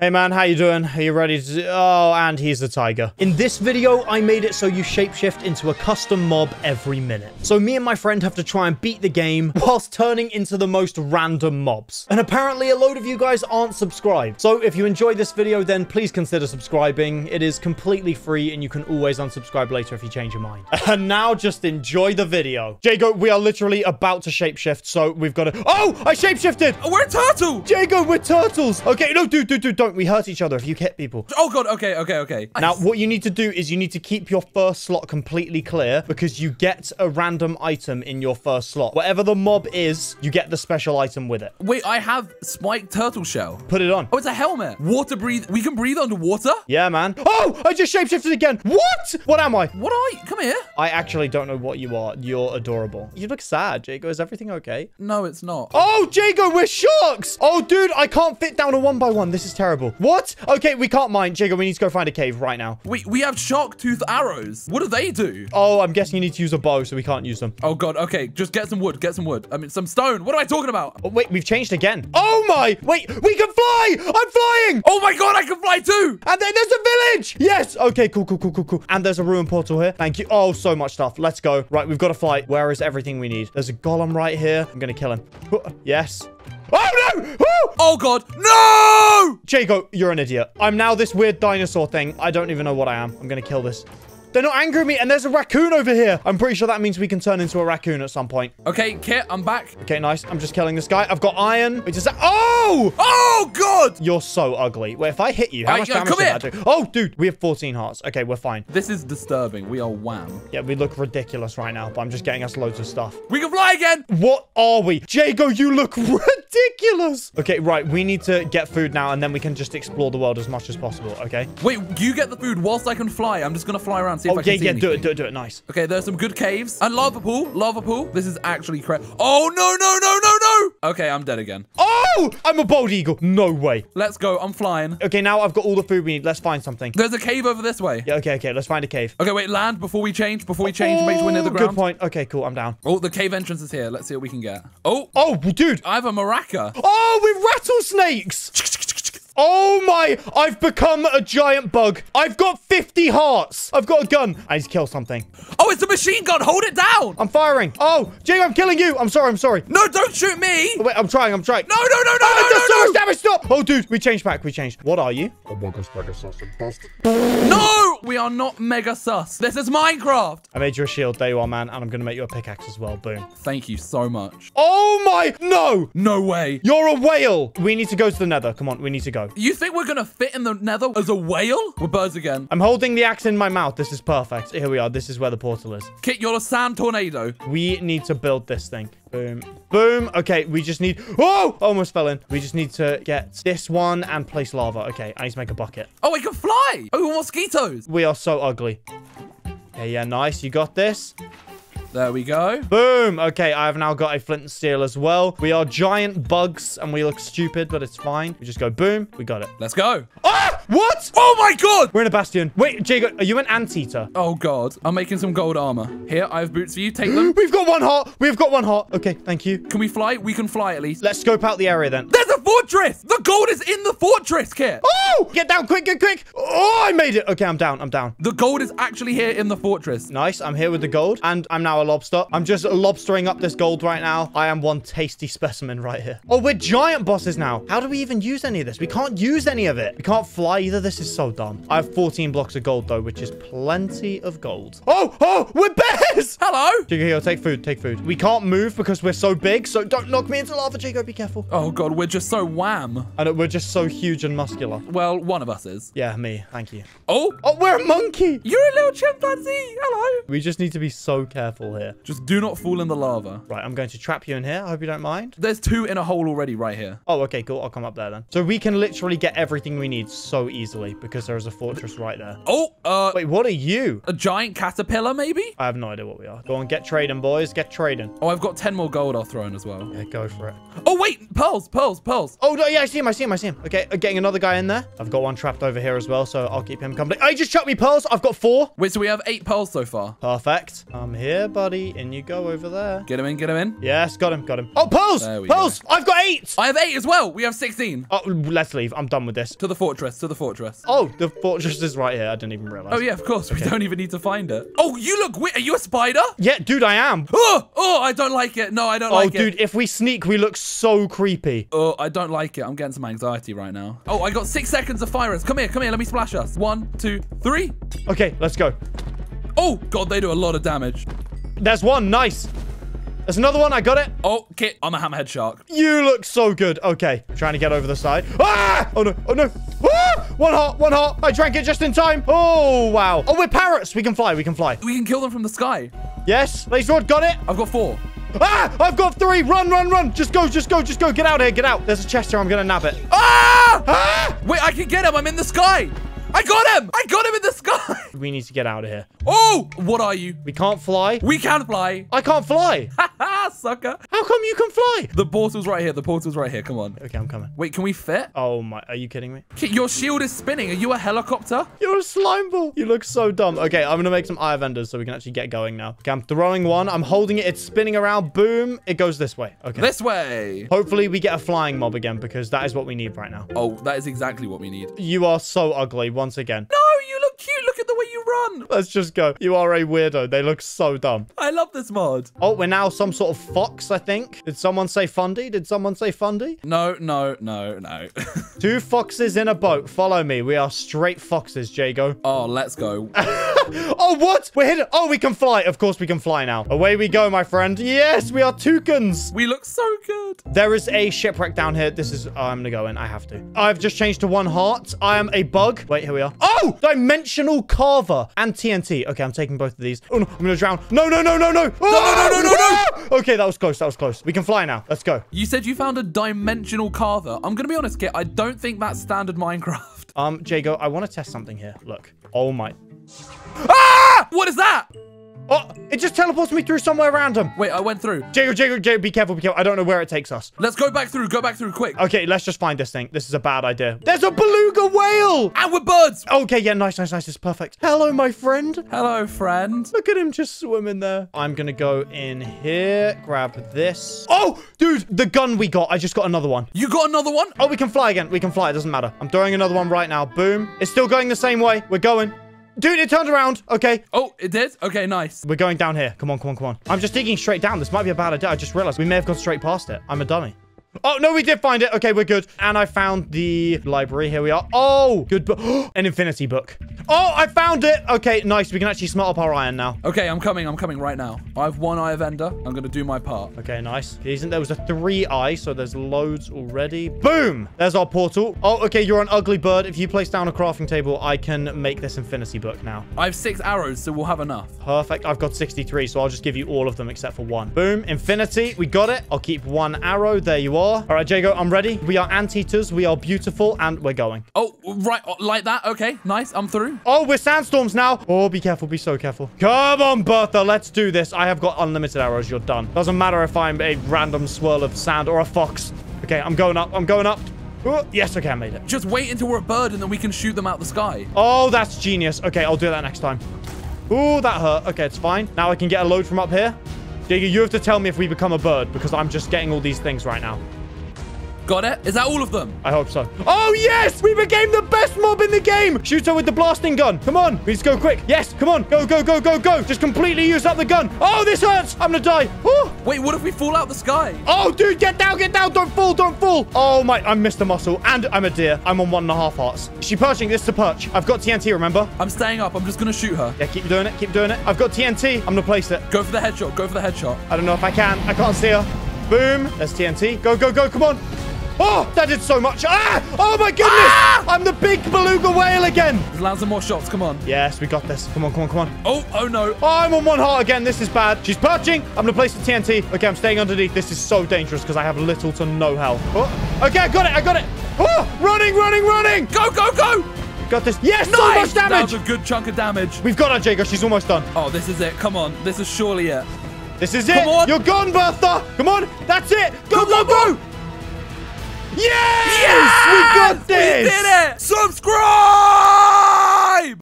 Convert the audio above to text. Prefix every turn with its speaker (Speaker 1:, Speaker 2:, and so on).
Speaker 1: Hey man, how you doing? Are you ready to... Oh, and he's the tiger. In this video, I made it so you shapeshift into a custom mob every minute. So me and my friend have to try and beat the game whilst turning into the most random mobs. And apparently a load of you guys aren't subscribed. So if you enjoyed this video, then please consider subscribing. It is completely free and you can always unsubscribe later if you change your mind. And now just enjoy the video. Jago, we are literally about to shapeshift, so we've got to... Oh, I shapeshifted!
Speaker 2: Oh, we're a turtle!
Speaker 1: Jago, we're turtles! Okay, no, dude, dude, dude, don't. We hurt each other if you hit people.
Speaker 2: Oh god, okay, okay, okay.
Speaker 1: Now, what you need to do is you need to keep your first slot completely clear because you get a random item in your first slot. Whatever the mob is, you get the special item with it.
Speaker 2: Wait, I have spiked turtle shell.
Speaker 1: Put it on.
Speaker 2: Oh, it's a helmet. Water breathe. We can breathe underwater?
Speaker 1: Yeah, man. Oh, I just shapeshifted again. What? What am I?
Speaker 2: What are you? Come here.
Speaker 1: I actually don't know what you are. You're adorable. You look sad, Jago. Is everything okay?
Speaker 2: No, it's not.
Speaker 1: Oh, Jago, we're sharks. Oh, dude, I can't fit down a one by one. This is terrible. What? Okay, we can't mine. Jago, we need to go find a cave right now.
Speaker 2: We, we have shark tooth arrows. What do they do?
Speaker 1: Oh, I'm guessing you need to use a bow, so we can't use them.
Speaker 2: Oh god, okay. Just get some wood. Get some wood. I mean, some stone. What am I talking about?
Speaker 1: Oh, wait, we've changed again. Oh my! Wait, we can fly! I'm flying!
Speaker 2: Oh my god, I can fly too!
Speaker 1: And then there's a village! Yes! Okay, cool, cool, cool, cool, cool. And there's a ruin portal here. Thank you. Oh, so much stuff. Let's go. Right, we've got to fly. Where is everything we need? There's a golem right here. I'm gonna kill him. Yes. Oh, no! Oh!
Speaker 2: oh, God. No!
Speaker 1: Jago, you're an idiot. I'm now this weird dinosaur thing. I don't even know what I am. I'm going to kill this. They're not angry at me, and there's a raccoon over here. I'm pretty sure that means we can turn into a raccoon at some point.
Speaker 2: Okay, Kit, I'm back.
Speaker 1: Okay, nice. I'm just killing this guy. I've got iron. Which is oh!
Speaker 2: Oh, God!
Speaker 1: You're so ugly. Wait, if I hit you, how much damage did that do? Oh, dude, we have 14 hearts. Okay, we're fine.
Speaker 2: This is disturbing. We are wham.
Speaker 1: Yeah, we look ridiculous right now, but I'm just getting us loads of stuff.
Speaker 2: We can fly again!
Speaker 1: What are we? Jago, you look ridiculous! Okay, right, we need to get food now, and then we can just explore the world as much as possible, okay?
Speaker 2: Wait, you get the food whilst I can fly. I'm just gonna fly around, see
Speaker 1: oh,
Speaker 2: if I can
Speaker 1: yeah,
Speaker 2: see
Speaker 1: yeah, do it, do it, do it. Nice.
Speaker 2: Okay, there's some good caves. And lava pool. Lava pool. This is actually crazy. Oh, no, no, no, no, no. Okay, I'm dead again.
Speaker 1: Oh, I'm a bald eagle. No way.
Speaker 2: Let's go. I'm flying.
Speaker 1: Okay, now I've got all the food we need. Let's find something.
Speaker 2: There's a cave over this way.
Speaker 1: Yeah, okay, okay. Let's find a cave.
Speaker 2: Okay, wait, land before we change. Before we change, oh, make sure we're near the ground.
Speaker 1: Good point. Okay, cool. I'm down.
Speaker 2: Oh, the cave entrance is here. Let's see what we can get. Oh.
Speaker 1: Oh, dude.
Speaker 2: I have a maraca.
Speaker 1: Oh, with rattlesnakes. Oh my, I've become a giant bug. I've got 50 hearts. I've got a gun. I need to kill something.
Speaker 2: Oh, it's a machine gun. Hold it down.
Speaker 1: I'm firing. Oh, Jay, I'm killing you. I'm sorry. I'm sorry.
Speaker 2: No, don't shoot me.
Speaker 1: Oh, wait, I'm trying. I'm trying.
Speaker 2: No, no, no, no,
Speaker 1: oh,
Speaker 2: no, no,
Speaker 1: so
Speaker 2: no.
Speaker 1: much damage. Stop. Oh, dude, we changed back. We changed. What are you?
Speaker 2: No, we are not mega sus. This is Minecraft.
Speaker 1: I made you a shield. There you are, man. And I'm going to make you a pickaxe as well. Boom.
Speaker 2: Thank you so much.
Speaker 1: Oh my, no.
Speaker 2: No way.
Speaker 1: You're a whale. We need to go to the nether. Come on, we need to go.
Speaker 2: You think we're going to fit in the nether as a whale? We're birds again.
Speaker 1: I'm holding the axe in my mouth. This is perfect. Here we are. This is where the portal is.
Speaker 2: Kit, you're a sand tornado.
Speaker 1: We need to build this thing. Boom. Boom. Okay, we just need... Oh! Almost fell in. We just need to get this one and place lava. Okay, I need to make a bucket.
Speaker 2: Oh, we can fly! Oh, mosquitoes!
Speaker 1: We are so ugly. Okay, yeah, nice. You got this.
Speaker 2: There we go.
Speaker 1: Boom. Okay, I have now got a flint and steel as well. We are giant bugs and we look stupid, but it's fine. We just go boom. We got it.
Speaker 2: Let's go.
Speaker 1: Ah! What?
Speaker 2: Oh my god!
Speaker 1: We're in a bastion. Wait, Jago, are you an anteater?
Speaker 2: Oh god. I'm making some gold armor. Here, I have boots for you. Take them.
Speaker 1: We've got one heart. We've got one heart. Okay, thank you.
Speaker 2: Can we fly? We can fly at least.
Speaker 1: Let's scope out the area then.
Speaker 2: There's fortress! The gold is in the fortress, Kit.
Speaker 1: Oh! Get down quick, get quick. Oh, I made it. Okay, I'm down. I'm down.
Speaker 2: The gold is actually here in the fortress.
Speaker 1: Nice. I'm here with the gold and I'm now a lobster. I'm just lobstering up this gold right now. I am one tasty specimen right here. Oh, we're giant bosses now. How do we even use any of this? We can't use any of it. We can't fly either. This is so dumb. I have 14 blocks of gold though, which is plenty of gold. Oh, oh, we're bears.
Speaker 2: Hello.
Speaker 1: Jago, here, take food, take food. We can't move because we're so big, so don't knock me into lava, Jago. Be careful.
Speaker 2: Oh god, we're just so wham.
Speaker 1: And we're just so huge and muscular.
Speaker 2: Well, one of us is.
Speaker 1: Yeah, me. Thank you.
Speaker 2: Oh.
Speaker 1: Oh, we're a monkey.
Speaker 2: You're a little chimpanzee. Hello.
Speaker 1: We just need to be so careful here.
Speaker 2: Just do not fall in the lava.
Speaker 1: Right, I'm going to trap you in here. I hope you don't mind.
Speaker 2: There's two in a hole already right here.
Speaker 1: Oh, okay, cool. I'll come up there then. So we can literally get everything we need so easily because there is a fortress right there.
Speaker 2: Oh, uh...
Speaker 1: Wait, what are you?
Speaker 2: A giant caterpillar, maybe?
Speaker 1: I have no idea what we are. Go on, get trading, boys. Get trading.
Speaker 2: Oh, I've got 10 more gold I'll throw in as well.
Speaker 1: Yeah, go for it.
Speaker 2: Oh, wait! Pearls, pearls, pearls.
Speaker 1: Oh, no, yeah, I see him. I see him. I see him. Okay, uh, getting another guy in there. I've got one trapped over here as well, so I'll keep him company. I just chucked me pearls. I've got four.
Speaker 2: Wait, so we have eight pearls so far.
Speaker 1: Perfect. I'm here, buddy. In you go over there.
Speaker 2: Get him in, get him in.
Speaker 1: Yes, got him, got him. Oh, pearls! Pearls! I've got eight!
Speaker 2: I have eight as well. We have 16.
Speaker 1: Oh, let's leave. I'm done with this.
Speaker 2: To the fortress, to the fortress.
Speaker 1: Oh, the fortress is right here. I didn't even realize.
Speaker 2: Oh, yeah, of course. We don't even need to find it. Oh, you look weird. Are you a spider?
Speaker 1: Yeah, dude, I am.
Speaker 2: Oh, oh, I don't like it. No, I don't
Speaker 1: Oh,
Speaker 2: like
Speaker 1: dude,
Speaker 2: it.
Speaker 1: Oh, dude, if we sneak, we look so creepy.
Speaker 2: Oh, I don't like it. I'm getting some anxiety right now. Oh, I got six seconds of fire. Come here, come here. Let me splash us. One, two, three.
Speaker 1: Okay, let's go.
Speaker 2: Oh, God, they do a lot of damage.
Speaker 1: There's one. Nice. There's another one. I got it.
Speaker 2: Oh, Kit, I'm a hammerhead shark.
Speaker 1: You look so good. Okay, trying to get over the side. Ah! Oh, no. Oh, no. Ah! One heart. One heart. I drank it just in time. Oh, wow. Oh, we're parrots. We can fly. We can fly.
Speaker 2: We can kill them from the sky.
Speaker 1: Yes. Blaze Rod, got it.
Speaker 2: I've got four.
Speaker 1: Ah! I've got three. Run, run, run. Just go, just go, just go. Get out here. Get out. There's a chest here. I'm going to nab it.
Speaker 2: Ah!
Speaker 1: Ah!
Speaker 2: Wait, I can get him. I'm in the sky. I got him. I got him in the sky.
Speaker 1: We need to get out of here.
Speaker 2: Oh, what are you?
Speaker 1: We can't fly.
Speaker 2: We can fly.
Speaker 1: I can't fly.
Speaker 2: Haha, sucker.
Speaker 1: How come you can fly?
Speaker 2: The portal's right here. The portal's right here. Come on.
Speaker 1: Okay, I'm coming.
Speaker 2: Wait, can we fit?
Speaker 1: Oh my, are you kidding me?
Speaker 2: Your shield is spinning. Are you a helicopter?
Speaker 1: You're a slime ball. You look so dumb. Okay, I'm gonna make some eye of enders so we can actually get going now. Okay, I'm throwing one. I'm holding it. It's spinning around. Boom. It goes this way. Okay.
Speaker 2: This way.
Speaker 1: Hopefully we get a flying mob again because that is what we need right now.
Speaker 2: Oh, that is exactly what we need.
Speaker 1: You are so ugly once again.
Speaker 2: No, you look cute. Look run.
Speaker 1: Let's just go. You are a weirdo. They look so dumb.
Speaker 2: I love this mod.
Speaker 1: Oh, we're now some sort of fox, I think. Did someone say fundy? Did someone say fundy?
Speaker 2: No, no, no, no.
Speaker 1: Two foxes in a boat. Follow me. We are straight foxes, Jago.
Speaker 2: oh, let's go.
Speaker 1: Oh, what? We're hidden. Oh, we can fly. Of course we can fly now. Away we go, my friend. Yes, we are toucans.
Speaker 2: We look so good.
Speaker 1: There is a shipwreck down here. This is... Oh, I'm gonna go in. I have to. I've just changed to one heart. I am a bug. Wait, here we are. Oh! Dimensional carver and TNT. Okay, I'm taking both of these. Oh, no. I'm gonna drown. No, no, no, no, no. Oh,
Speaker 2: no, no, no, no,
Speaker 1: no. Okay, that was close. That was close. We can fly now. Let's go.
Speaker 2: You said you found a dimensional carver. I'm going to be honest, Kit. I don't think that's standard Minecraft.
Speaker 1: Um, Jago, I want to test something here. Look. Oh, my...
Speaker 2: Ah! What is that?
Speaker 1: Oh, it just teleports me through somewhere random.
Speaker 2: Wait, I went through.
Speaker 1: Jago, Jago, Jago, be careful, be careful. I don't know where it takes us.
Speaker 2: Let's go back through. Go back through quick.
Speaker 1: Okay, let's just find this thing. This is a bad idea. There's a beluga whale!
Speaker 2: And we're birds.
Speaker 1: Okay, yeah, nice, nice, nice. It's perfect. Hello, my friend.
Speaker 2: Hello, friend.
Speaker 1: Look at him just swimming there. I'm gonna go in here, grab this. Oh, dude, the gun we got. I just got another one.
Speaker 2: You got another one?
Speaker 1: Oh, we can fly again. We can fly. It doesn't matter. I'm throwing another one right now. Boom. It's still going the same way. We're going. Dude, it turned around. Okay.
Speaker 2: Oh, it did? Okay, nice.
Speaker 1: We're going down here. Come on, come on, come on. I'm just digging straight down. This might be a bad idea. I just realized we may have gone straight past it. I'm a dummy. Oh, no, we did find it. Okay, we're good. And I found the library. Here we are. Oh, good book. An infinity book. Oh, I found it. Okay, nice. We can actually smelt up our iron now.
Speaker 2: Okay, I'm coming. I'm coming right now. I have one eye of ender. I'm going to do my part.
Speaker 1: Okay, nice. Isn't there was a three eye, so there's loads already. Boom! There's our portal. Oh, okay, you're an ugly bird. If you place down a crafting table, I can make this infinity book now.
Speaker 2: I have six arrows, so we'll have enough.
Speaker 1: Perfect. I've got 63, so I'll just give you all of them except for one. Boom. Infinity. We got it. I'll keep one arrow. There you are. All right, Jago, I'm ready. We are anteaters. We are beautiful, and we're going.
Speaker 2: Oh, right. oh, Like that. Okay, nice. I'm through.
Speaker 1: Oh, we're sandstorms now. Oh, be careful. Be so careful. Come on, Bertha. Let's do this. I have got unlimited arrows. You're done. Doesn't matter if I'm a random swirl of sand or a fox. Okay, I'm going up. I'm going up. Oh, yes, okay, I made it.
Speaker 2: Just wait until we're a bird and then we can shoot them out the sky.
Speaker 1: Oh, that's genius. Okay, I'll do that next time. Oh, that hurt. Okay, it's fine. Now I can get a load from up here. Digger, you have to tell me if we become a bird because I'm just getting all these things right now.
Speaker 2: Got it? Is that all of them?
Speaker 1: I hope so. Oh, yes! We became the best mob in the game! Shoot her with the blasting gun. Come on. We need to go quick. Yes, come on. Go, go, go, go, go. Just completely use up the gun. Oh, this hurts. I'm gonna die. Oh,
Speaker 2: Wait, what if we fall out the sky?
Speaker 1: oh dude, get down, get down. Don't fall, don't fall. Oh, my. I missed a muscle and I'm a deer. I'm on one and a half hearts. Is she perching? This is a perch. I've got TNT, remember?
Speaker 2: I'm staying up. I'm just to shoot her.
Speaker 1: Yeah, keep doing it. Keep doing it. I've got TNT. I'm gonna place it.
Speaker 2: Go for the headshot. Go for the headshot.
Speaker 1: I don't know if I can. I can't see her. Boom. There's TNT. Go, go, go. Come on. Oh, that did so much. Ah! Oh, my goodness.
Speaker 2: Ah!
Speaker 1: I'm the big beluga whale again.
Speaker 2: There's lots of more shots. Come on.
Speaker 1: Yes, we got this. Come on, come on, come on.
Speaker 2: Oh, oh no.
Speaker 1: Oh, I'm on one heart again. This is bad. She's perching. I'm going to place the TNT. Okay, I'm staying underneath. This is so dangerous because I have little to no health. Oh, okay, I got it. I got it. Oh, running, running, running.
Speaker 2: Go, go, go.
Speaker 1: Got this. Yes, so
Speaker 2: Nice.
Speaker 1: much
Speaker 2: That
Speaker 1: damage.
Speaker 2: was a good chunk of damage.
Speaker 1: We've got her, Jago. She's almost done.
Speaker 2: Oh, this is it. Come on. This is surely it.
Speaker 1: This is it.
Speaker 2: Come on.
Speaker 1: You're gone, Bertha. Come on. That's it. Go,
Speaker 2: Go,
Speaker 1: go,
Speaker 2: go,
Speaker 1: go. Yes! we got this!
Speaker 2: We did it! Subscribe!